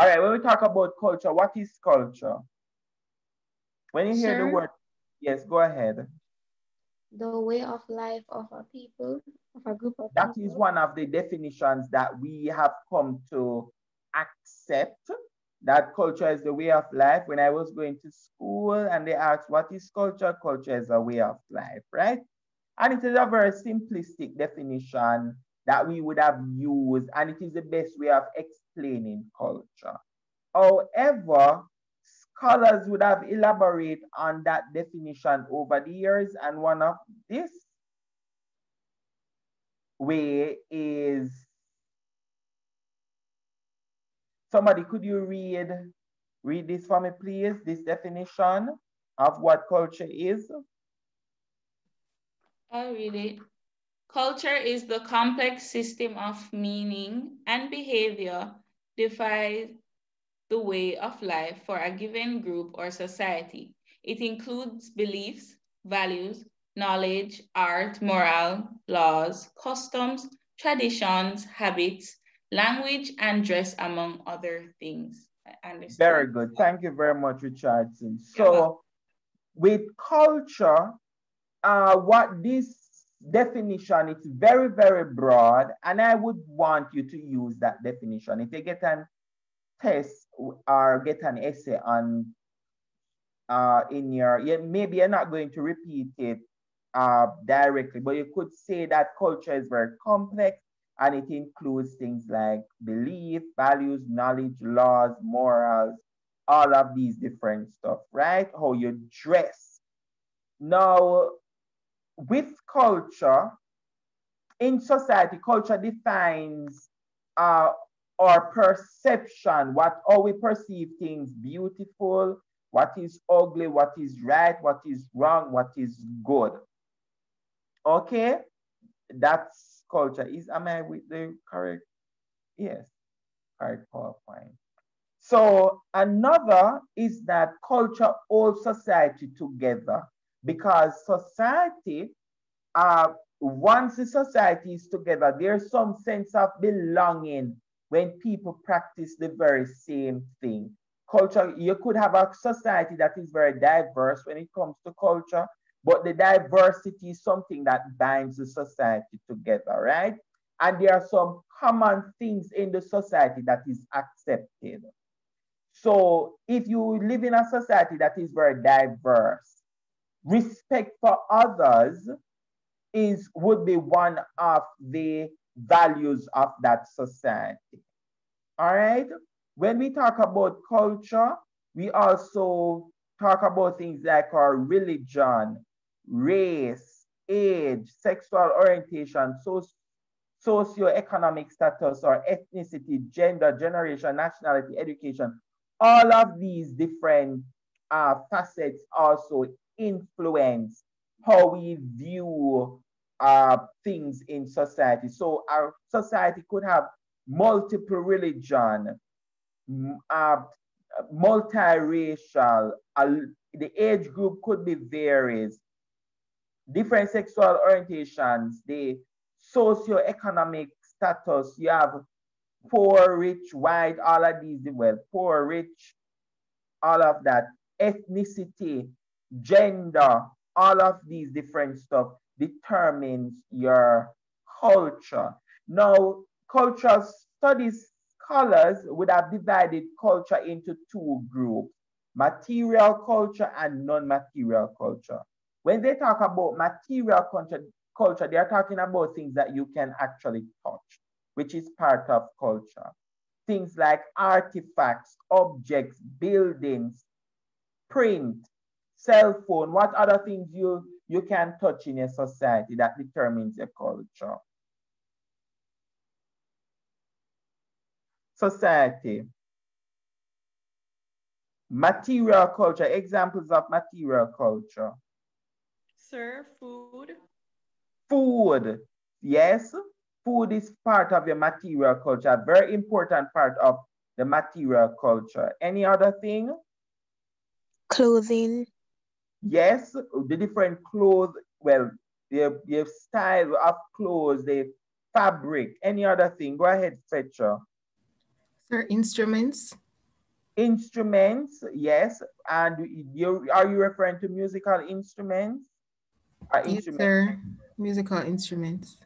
All right, when we talk about culture, what is culture? When you hear Sir, the word, yes, go ahead. The way of life of a people, of a group of That people. is one of the definitions that we have come to accept that culture is the way of life. When I was going to school and they asked, what is culture? Culture is a way of life, right? And it is a very simplistic definition that we would have used, and it is the best way of explaining culture. However, scholars would have elaborated on that definition over the years, and one of this way is somebody could you read read this for me please? This definition of what culture is? I'll read it Culture is the complex system of meaning and behavior defines the way of life for a given group or society. It includes beliefs, values, knowledge, art, moral, laws, customs, traditions, habits, language, and dress, among other things. Very good. Thank you very much, Richardson. So, with culture, uh, what this definition, it's very, very broad, and I would want you to use that definition. If you get an test or get an essay on uh, in your, yeah, maybe you're not going to repeat it uh, directly, but you could say that culture is very complex and it includes things like belief, values, knowledge, laws, morals, all of these different stuff, right? How you dress. Now, with culture, in society, culture defines uh, our perception, what how we perceive things beautiful, what is ugly, what is right, what is wrong, what is good. Okay, that's culture. Is am I with the correct? Yes, correct PowerPoint. So another is that culture holds society together because society, uh, once the society is together, there's some sense of belonging when people practice the very same thing. Culture, you could have a society that is very diverse when it comes to culture, but the diversity is something that binds the society together, right? And there are some common things in the society that is accepted. So if you live in a society that is very diverse, respect for others is would be one of the values of that society. All right. When we talk about culture, we also talk about things like our religion, race, age, sexual orientation, so, socioeconomic status or ethnicity, gender, generation, nationality, education. All of these different uh, facets also influence how we view uh, things in society. So our society could have multiple religion, uh, multiracial, uh, the age group could be varies, different sexual orientations, the socio-economic status, you have poor, rich, white, all of these, well, poor, rich, all of that, ethnicity, gender, all of these different stuff determines your culture. Now, cultural studies scholars would have divided culture into two groups, material culture and non-material culture. When they talk about material culture, culture, they are talking about things that you can actually touch, which is part of culture. Things like artifacts, objects, buildings, print, cell phone, what other things you, you can touch in a society that determines your culture. Society. Material culture, examples of material culture. Sir, food. Food, yes. Food is part of your material culture, a very important part of the material culture. Any other thing? Clothing. Yes, the different clothes, well, your, your style of clothes, the fabric, any other thing. Go ahead, Fetcher. Sir, instruments. Instruments, yes. And you are you referring to musical instruments? Or yes, instruments? sir. Musical instruments.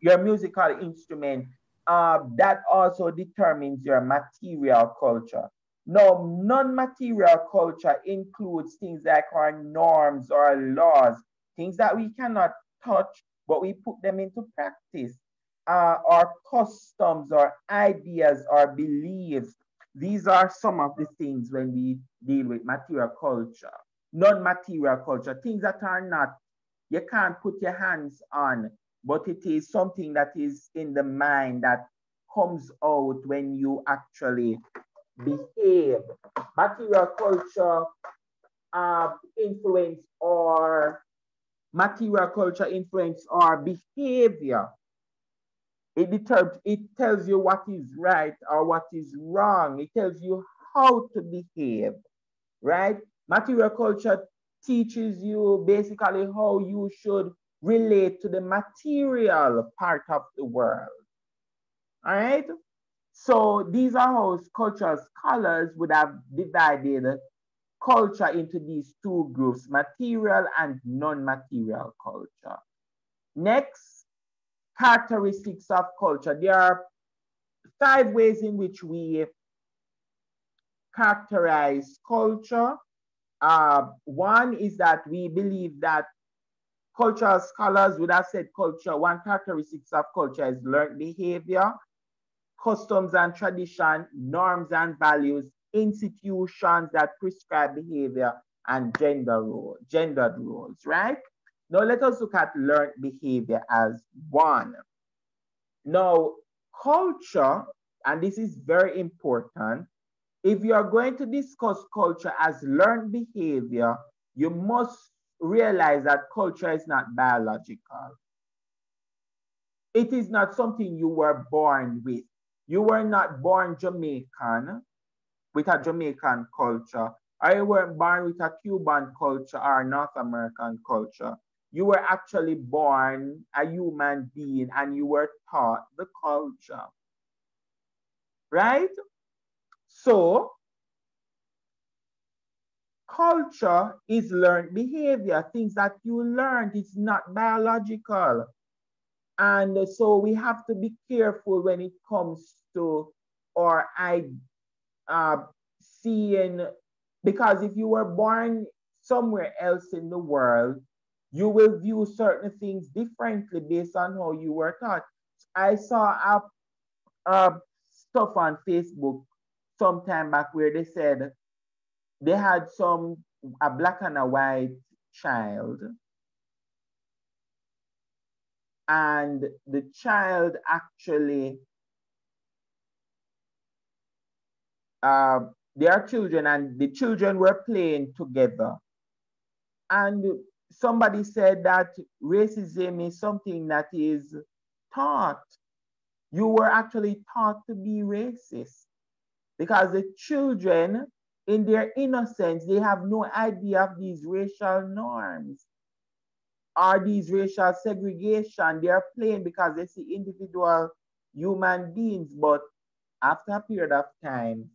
Your musical instrument. Uh, that also determines your material culture. Now, non-material culture includes things like our norms or laws, things that we cannot touch, but we put them into practice. Uh, our customs our ideas our beliefs. These are some of the things when we deal with material culture, non-material culture, things that are not, you can't put your hands on, but it is something that is in the mind that comes out when you actually behave. Material culture uh, influence or material culture influence our behavior. It, determines, it tells you what is right or what is wrong. It tells you how to behave, right? Material culture teaches you basically how you should relate to the material part of the world. All right? So these are how cultural scholars would have divided culture into these two groups, material and non-material culture. Next, characteristics of culture. There are five ways in which we characterize culture. Uh, one is that we believe that cultural scholars would have said culture, one characteristics of culture is learned behavior customs and tradition, norms and values, institutions that prescribe behavior, and gender role, gendered roles, right? Now let us look at learned behavior as one. Now, culture, and this is very important, if you are going to discuss culture as learned behavior, you must realize that culture is not biological. It is not something you were born with. You were not born Jamaican with a Jamaican culture, you weren't born with a Cuban culture or North American culture. You were actually born a human being and you were taught the culture. Right? So, culture is learned behavior, things that you learned. It's not biological. And so we have to be careful when it comes to, or I uh, seeing, because if you were born somewhere else in the world, you will view certain things differently based on how you were taught. I saw a, a stuff on Facebook sometime back where they said they had some a black and a white child and the child actually uh, they are children and the children were playing together. And somebody said that racism is something that is taught. You were actually taught to be racist because the children in their innocence they have no idea of these racial norms are these racial segregation. They are playing because they see individual human beings, but after a period of time,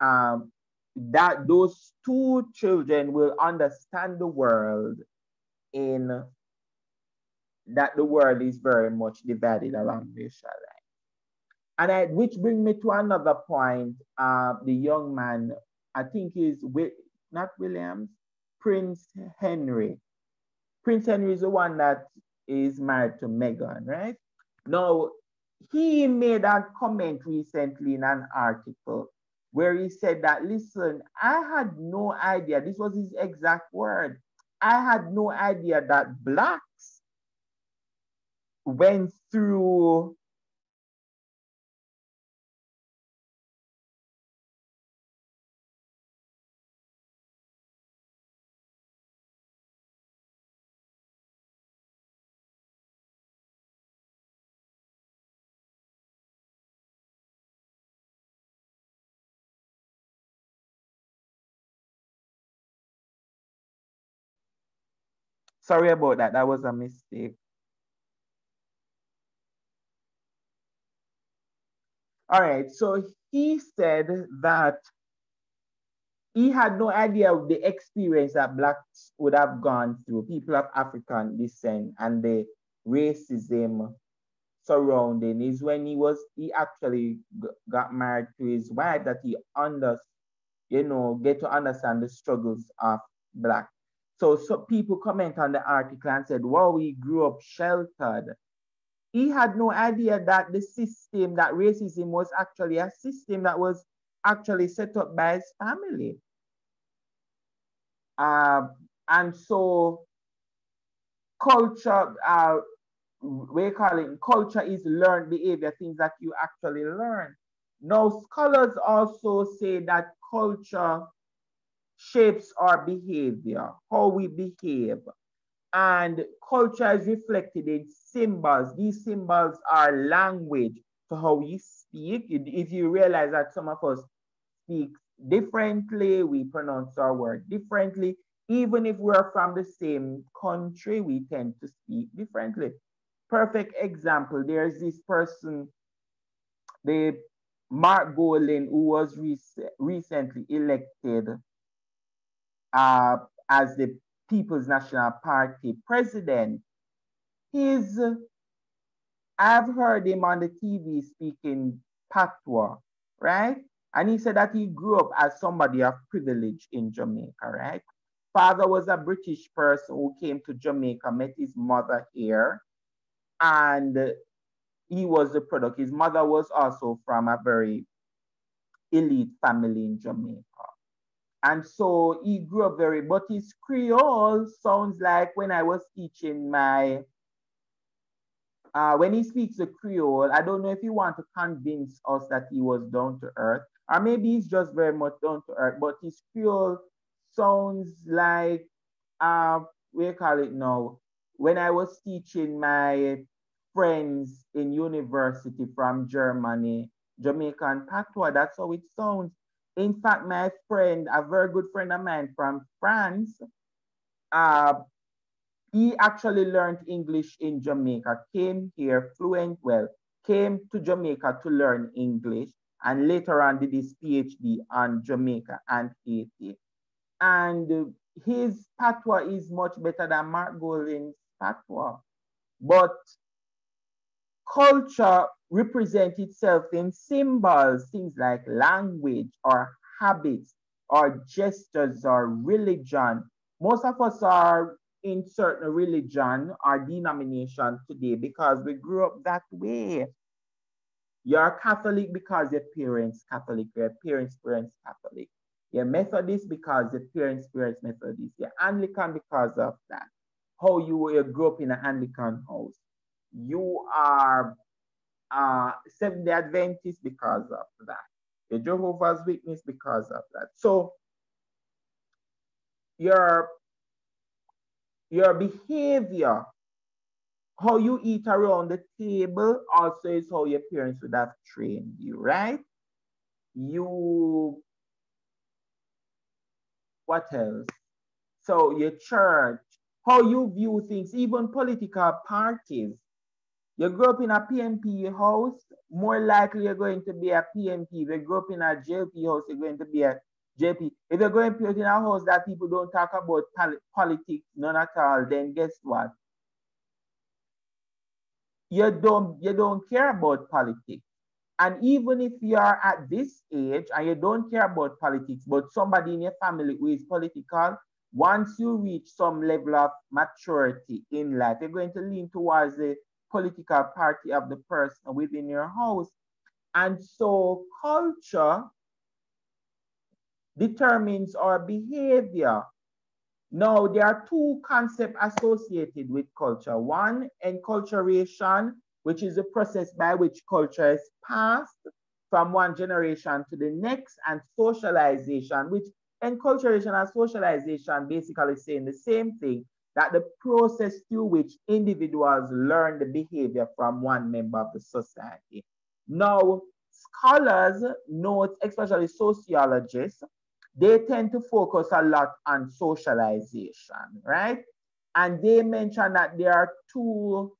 um, that those two children will understand the world in that the world is very much divided along racial lines. And I, which brings me to another point. Uh, the young man, I think is not Williams, Prince Henry. Prince Henry is the one that is married to Meghan, right? Now, he made a comment recently in an article where he said that, listen, I had no idea, this was his exact word, I had no idea that blacks went through Sorry about that. That was a mistake. All right, so he said that he had no idea of the experience that blacks would have gone through, people of African descent and the racism surrounding is when he was he actually got married to his wife that he under you know get to understand the struggles of black so so people comment on the article and said well he grew up sheltered. He had no idea that the system that racism was actually a system that was actually set up by his family. Uh, and so culture, uh, we call it? Culture is learned behavior, things that you actually learn. Now, scholars also say that culture shapes our behavior, how we behave. And culture is reflected in symbols. These symbols are language to how we speak. If you realize that some of us speak differently, we pronounce our word differently. Even if we're from the same country, we tend to speak differently. Perfect example, there's this person, the Mark Golding, who was rec recently elected uh, as the People's National Party president. He's, I've heard him on the TV speaking patois, right? And he said that he grew up as somebody of privilege in Jamaica, right? Father was a British person who came to Jamaica, met his mother here, and he was the product. His mother was also from a very elite family in Jamaica. And so he grew up very, but his Creole sounds like when I was teaching my uh, when he speaks the Creole, I don't know if he want to convince us that he was down to earth, or maybe he's just very much down to earth, but his Creole sounds like, uh, we call it now, when I was teaching my friends in university from Germany, Jamaican patois, that's how it sounds. In fact, my friend, a very good friend of mine from France, uh, he actually learned English in Jamaica, came here fluent, well, came to Jamaica to learn English, and later on did his PhD on Jamaica and Haiti. And his patois is much better than Mark Golding's patois. But culture represents itself in symbols, things like language or habits or gestures or religion. Most of us are in certain religion or denomination today because we grew up that way. You're Catholic because your parents Catholic, your parents' parents Catholic. You're Methodist because your parents' parents Methodist. You're Anglican because of that. How you, you grew up in an Anglican house. You are uh, Seventh-day Adventist because of that. You're Jehovah's Witness because of that. So your, your behavior how you eat around the table also is how your parents would have trained you, right? You, what else? So your church, how you view things, even political parties. You grow up in a PNP house, more likely you're going to be a PNP. If you grow up in a JP house, you're going to be a JP. If you're going to be in a house that people don't talk about politics, none at all, then guess what? you don't you don't care about politics. And even if you are at this age and you don't care about politics, but somebody in your family who is political, once you reach some level of maturity in life, you're going to lean towards the political party of the person within your house. And so culture determines our behavior. Now, there are two concepts associated with culture. One, enculturation, which is the process by which culture is passed from one generation to the next, and socialization, which enculturation and socialization basically saying the same thing, that the process through which individuals learn the behavior from one member of the society. Now, scholars note, especially sociologists, they tend to focus a lot on socialization, right? And they mention that there are two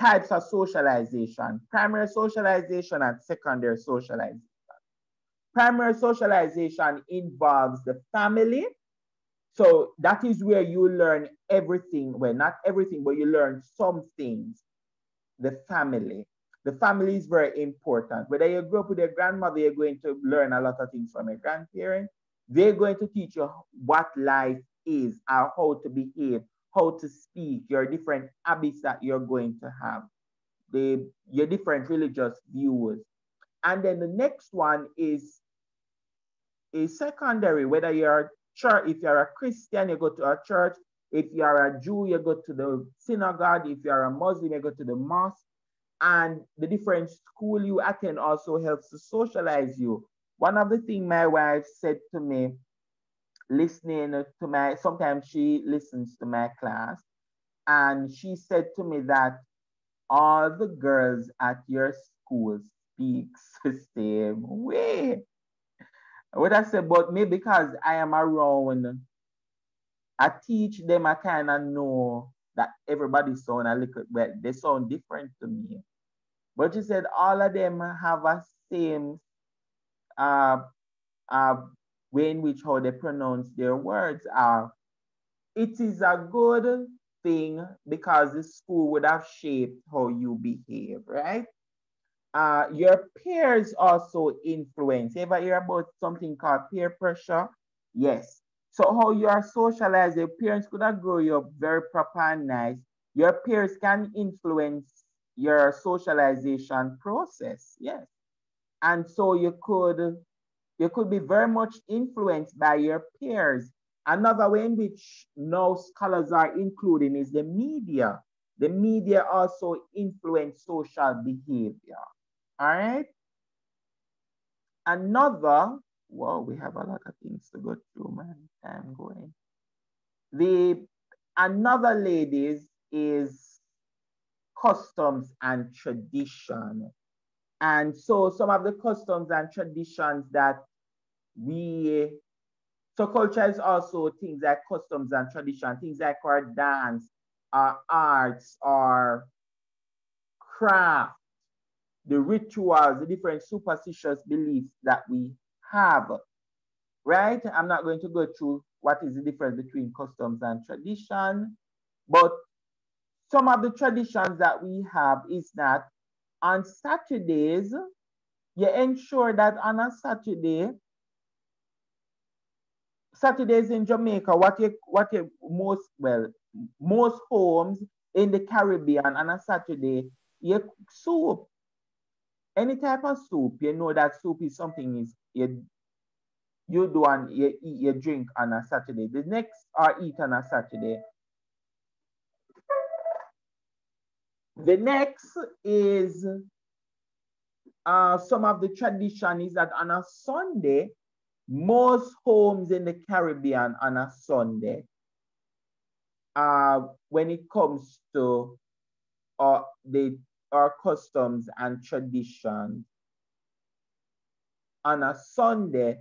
types of socialization, primary socialization and secondary socialization. primary socialization involves the family. So that is where you learn everything. Well, not everything, but you learn some things. The family. The family is very important. Whether you grow up with your grandmother, you're going to learn a lot of things from your grandparents. They're going to teach you what life is, or how to behave, how to speak, your different habits that you're going to have, the, your different religious views. And then the next one is a secondary, whether you're church, if you're a Christian, you go to a church. If you're a Jew, you go to the synagogue. If you're a Muslim, you go to the mosque. And the different school you attend also helps to socialize you. One of the things my wife said to me, listening to my, sometimes she listens to my class, and she said to me that all the girls at your school speak the same way. What I said, but me because I am around, I teach them, I kind of know that everybody sound a little, well, they sound different to me. But she said all of them have a same uh, uh, way in which how they pronounce their words are. It is a good thing because the school would have shaped how you behave, right? Uh, your peers also influence. Ever hear about something called peer pressure? Yes. So how you are socialized, your parents could have grown you up very proper and nice. Your peers can influence your socialization process. Yes. And so you could you could be very much influenced by your peers. Another way in which now scholars are including is the media. The media also influence social behavior. All right. Another, well, we have a lot of things to go through, man. I'm going. The another ladies is customs and tradition. And so some of the customs and traditions that we, so culture is also things like customs and tradition, things like our dance, our arts, our craft, the rituals, the different superstitious beliefs that we have, right? I'm not going to go through what is the difference between customs and tradition, but some of the traditions that we have is that on Saturdays, you ensure that on a Saturday, Saturdays in Jamaica, what you, what you most, well, most homes in the Caribbean on a Saturday, you soup. Any type of soup, you know that soup is something is you, you do and you eat, you drink on a Saturday. The next are eat on a Saturday. The next is uh, some of the tradition is that on a Sunday, most homes in the Caribbean on a Sunday, uh, when it comes to uh, the, our customs and traditions, on a Sunday,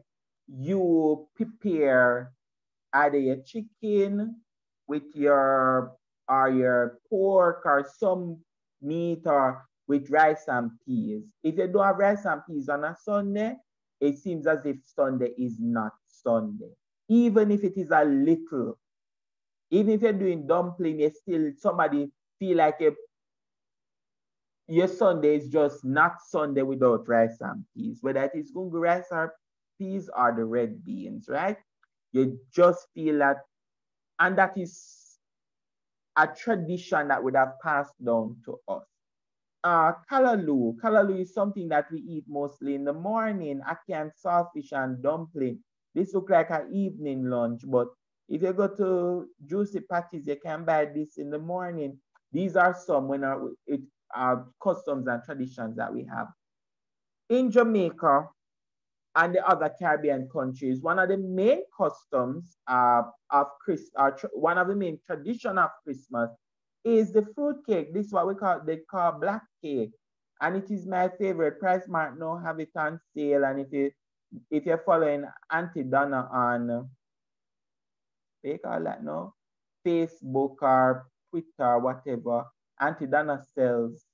you prepare either your chicken with your or your pork or some meat or with rice and peas. If you don't have rice and peas on a Sunday, it seems as if Sunday is not Sunday. Even if it is a little, even if you're doing dumpling, you still somebody feel like a, your Sunday is just not Sunday without rice and peas, whether it is gungu rice or peas or the red beans, right? You just feel that, and that is a tradition that would have passed down to us. Uh. Kalaloo is something that we eat mostly in the morning. Ackee saltfish and dumpling. This look like an evening lunch, but if you go to Juicy Patties, you can buy this in the morning. These are some when it, our customs and traditions that we have. In Jamaica, and the other Caribbean countries, one of the main customs uh, of Chris, uh, one of the main tradition of Christmas is the fruit cake. This is what we call they call black cake, and it is my favorite. PriceSmart now have it on sale, and if you if you're following Auntie Donna on, they call that no, Facebook or Twitter, whatever, Auntie sells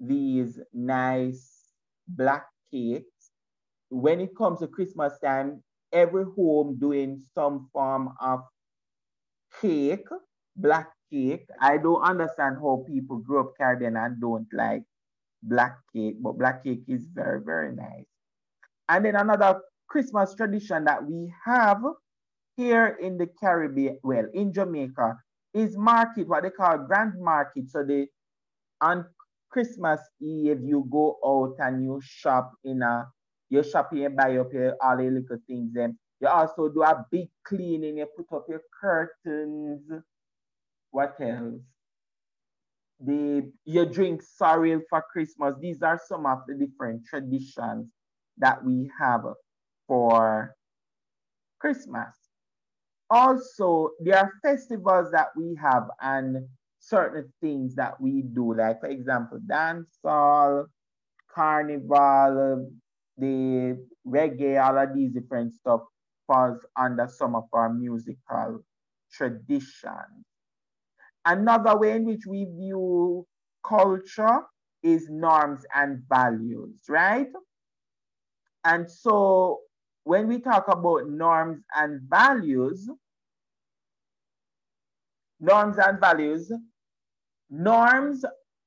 these nice black cakes when it comes to Christmas time, every home doing some form of cake, black cake. I don't understand how people grow up Caribbean and don't like black cake, but black cake is very, very nice. And then another Christmas tradition that we have here in the Caribbean, well, in Jamaica, is market, what they call grand market. So they on Christmas Eve, you go out and you shop in a you shop and buy up your all the little things. And you also do a big cleaning, you put up your curtains. What else? The you drink sorrel for Christmas. These are some of the different traditions that we have for Christmas. Also, there are festivals that we have and certain things that we do, like for example, dancehall, carnival, the reggae, all of these different stuff falls under some of our musical traditions. Another way in which we view culture is norms and values, right? And so when we talk about norms and values, norms and values, norms,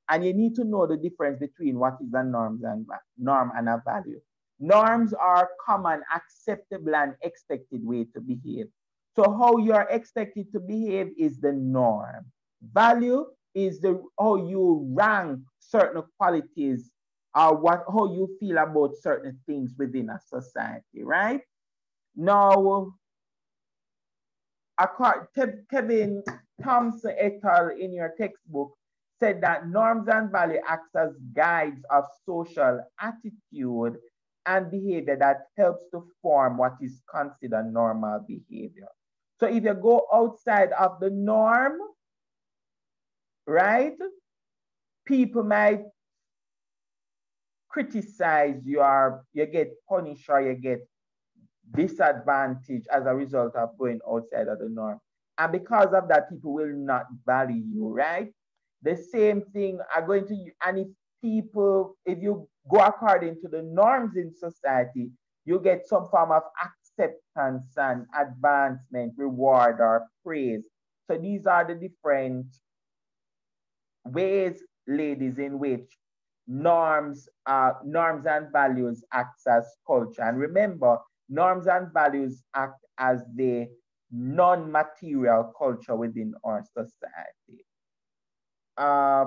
and you need to know the difference between what is a norms and norm and a value. Norms are common, acceptable, and expected way to behave. So how you are expected to behave is the norm. Value is the how you rank certain qualities or what how you feel about certain things within a society, right? Now, Kevin Thompson et al. in your textbook said that norms and value acts as guides of social attitude and behavior that helps to form what is considered normal behavior. So if you go outside of the norm, right, people might criticize you are you get punished or you get disadvantaged as a result of going outside of the norm. And because of that, people will not value you, right? The same thing are going to, and if people, if you go according to the norms in society, you get some form of acceptance and advancement, reward, or praise. So these are the different ways, ladies, in which norms, uh, norms and values act as culture. And remember, norms and values act as the non-material culture within our society. Uh,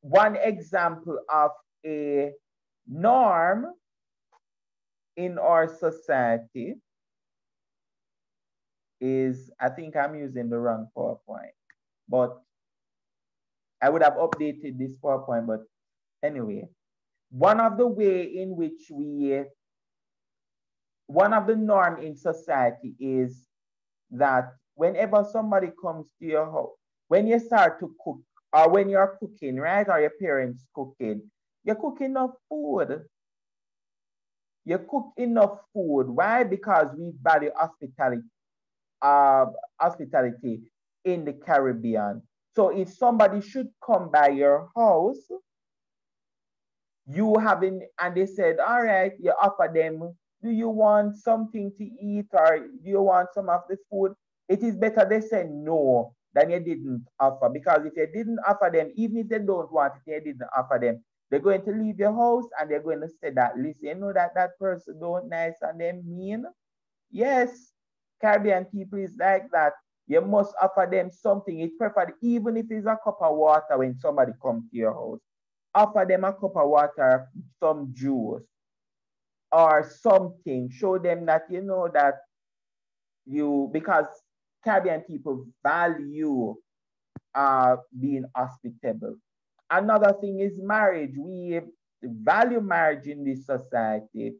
one example of a norm in our society is, I think I'm using the wrong PowerPoint, but I would have updated this PowerPoint, but anyway, one of the way in which we, one of the norm in society is that whenever somebody comes to your house, when you start to cook, or when you're cooking, right, or your parents cooking, you're cooking enough food. You cook enough food. Why? Because we value hospitality, uh, hospitality in the Caribbean. So if somebody should come by your house, you having, and they said, all right, you offer them, do you want something to eat or do you want some of the food? It is better they say no than you didn't offer because if you didn't offer them, even if they don't want it, you didn't offer them, they're going to leave your house and they're going to say that, listen, you know that that person don't nice and they mean? Yes, Caribbean people is like that. You must offer them something. It's preferred, even if it's a cup of water when somebody comes to your house. Offer them a cup of water, some juice, or something. Show them that you know that you, because Caribbean people value uh, being hospitable. Another thing is marriage. We value marriage in this society,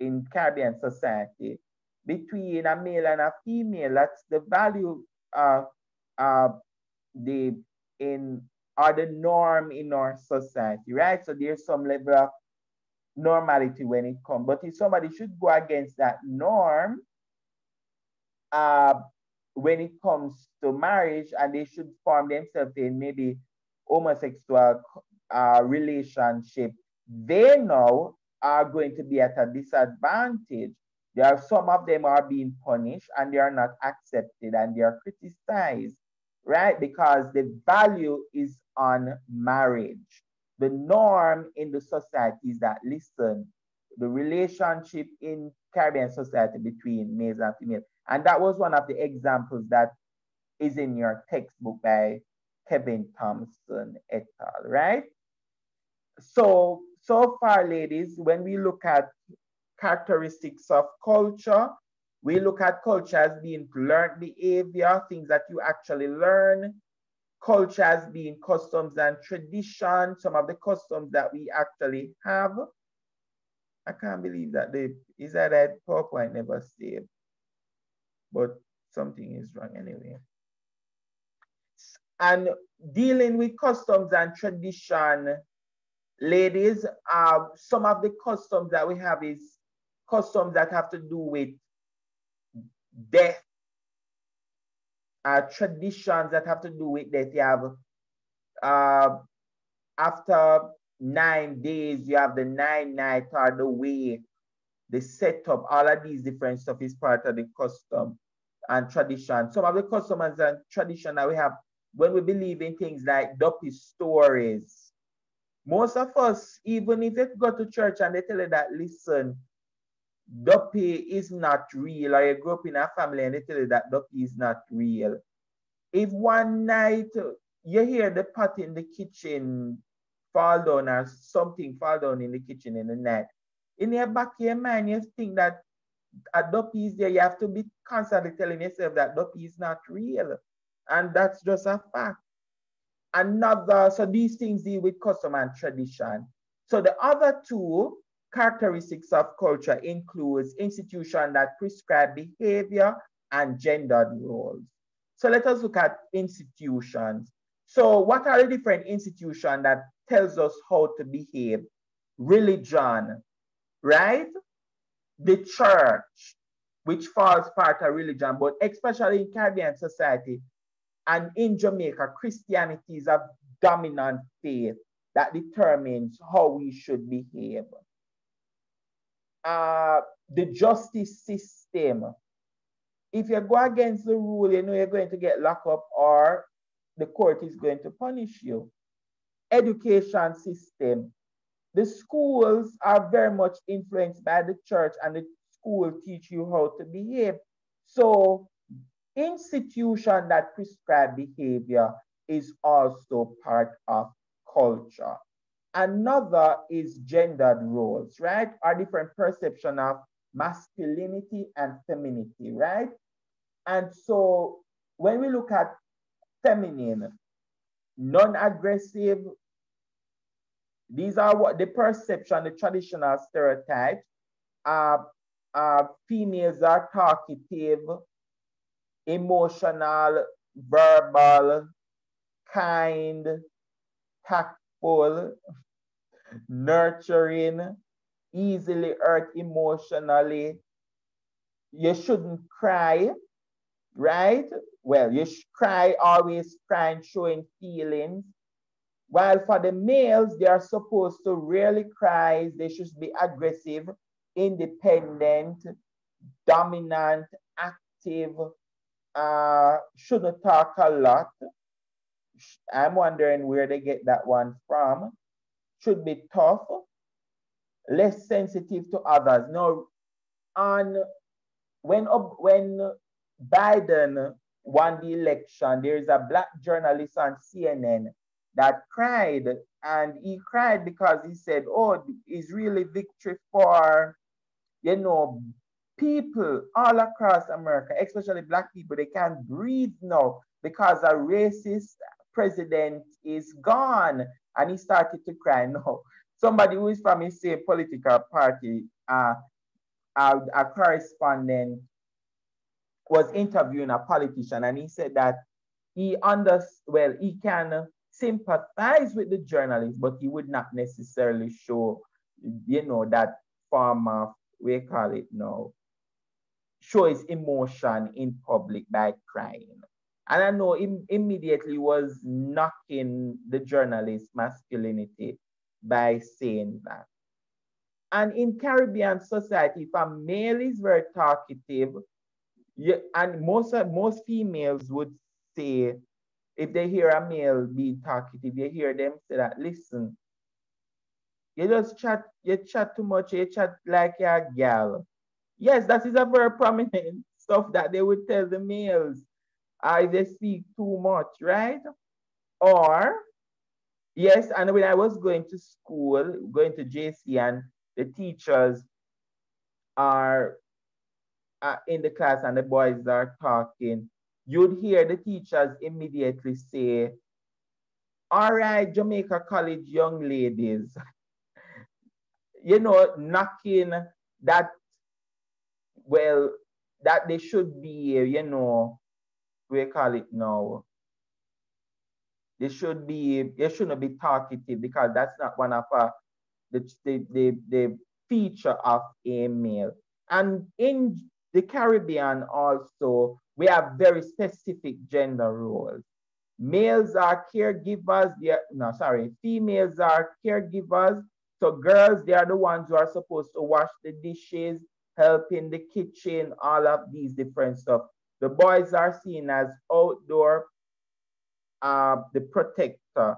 in Caribbean society between a male and a female. That's the value uh, uh, the in are the norm in our society, right? So there's some level of normality when it comes. But if somebody should go against that norm, uh, when it comes to marriage, and they should form themselves in maybe homosexual uh, relationship, they know are going to be at a disadvantage. There are some of them are being punished and they are not accepted and they are criticized, right? Because the value is on marriage. The norm in the society is that, listen, the relationship in Caribbean society between males and females. And that was one of the examples that is in your textbook by Kevin Thompson et al., right? So, so far, ladies, when we look at characteristics of culture, we look at culture as being learned behavior, things that you actually learn, culture as being customs and tradition, some of the customs that we actually have. I can't believe that they is that that PowerPoint never saved, but something is wrong anyway. And dealing with customs and tradition, ladies, uh, some of the customs that we have is customs that have to do with death, uh, traditions that have to do with death. You have uh, after nine days, you have the nine night or the way, the setup, all of these different stuff is part of the custom and tradition. Some of the customs and tradition that we have when we believe in things like duppy stories. Most of us, even if you go to church and they tell you that, listen, duppy is not real, you grew up in a family and they tell you that duppy is not real. If one night uh, you hear the pot in the kitchen fall down or something fall down in the kitchen in the night, in your back of your mind, you think that a duppy is there. You have to be constantly telling yourself that duppy is not real. And that's just a fact. Another, so these things deal with custom and tradition. So the other two characteristics of culture includes institutions that prescribe behavior and gendered roles. So let us look at institutions. So what are the different institutions that tells us how to behave? Religion, right? The church, which falls part of religion, but especially in Caribbean society and in Jamaica, Christianity is a dominant faith that determines how we should behave uh, the justice system. If you go against the rule, you know you're going to get locked up or the court is going to punish you. Education system. The schools are very much influenced by the church and the school teach you how to behave. So institution that prescribe behavior is also part of culture. Another is gendered roles, right? Our different perception of masculinity and femininity, right? And so when we look at feminine, non-aggressive, these are what the perception, the traditional stereotypes. Uh, uh, females are talkative, emotional, verbal, kind, tactful, nurturing, easily hurt emotionally. You shouldn't cry, right? Well, you cry, always crying, showing feelings. While for the males, they are supposed to rarely cry. They should be aggressive, independent, dominant, active, uh, shouldn't talk a lot. I'm wondering where they get that one from should be tough, less sensitive to others. Now, on when when Biden won the election, there is a black journalist on CNN that cried, and he cried because he said, "Oh, it's really victory for, you know, people all across America, especially black people. They can't breathe now because a racist president is gone and he started to cry. No, somebody who is from his same political party, uh, a, a correspondent, was interviewing a politician, and he said that he under well, he can sympathize with the journalist, but he would not necessarily show, you know, that form of we call it now, show his emotion in public by crying. And I know Im immediately was knocking the journalist masculinity by saying that. And in Caribbean society, if a male is very talkative, you, and most, most females would say, if they hear a male be talkative, you hear them say that, listen, you just chat, you chat too much, you chat like a gal. Yes, that is a very prominent stuff that they would tell the males. I they speak too much, right? Or, yes, and when I was going to school, going to JC, and the teachers are uh, in the class and the boys are talking, you'd hear the teachers immediately say, all right, Jamaica College young ladies, you know, knocking that, well, that they should be, you know, we call it now. They should be, they shouldn't be talkative because that's not one of uh, the, the, the, the feature of a male. And in the Caribbean also, we have very specific gender roles. Males are caregivers, they are, no, sorry, females are caregivers. So girls, they are the ones who are supposed to wash the dishes, help in the kitchen, all of these different stuff. The boys are seen as outdoor, uh, the protector.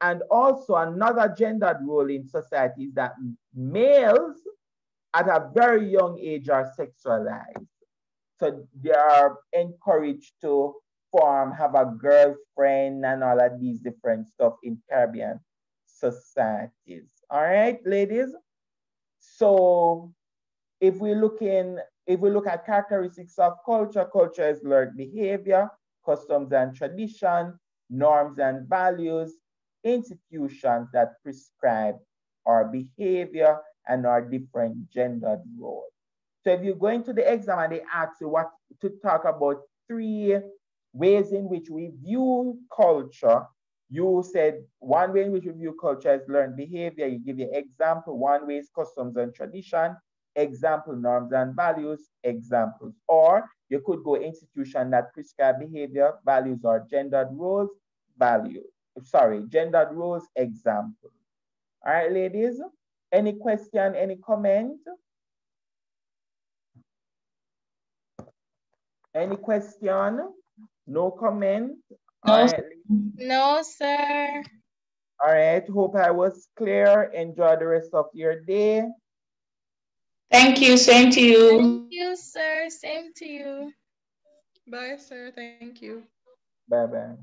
And also another gendered role in society is that males at a very young age are sexualized. So they are encouraged to form, have a girlfriend and all of these different stuff in Caribbean societies. All right, ladies. So if we look in, if we look at characteristics of culture, culture is learned behavior, customs and tradition, norms and values, institutions that prescribe our behavior and our different gendered roles. So if you go into the exam and they ask you what to talk about three ways in which we view culture, you said one way in which we view culture is learned behavior. You give your example. One way is customs and tradition example norms and values, examples. Or you could go institution that prescribe behavior, values, or gendered roles, values. Sorry, gendered roles, example. All right, ladies, any question, any comment? Any question? No comment? No, right. no sir. All right, hope I was clear. Enjoy the rest of your day. Thank you. Same to you. Thank you, sir. Same to you. Bye, sir. Thank you. Bye-bye.